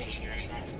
開始しました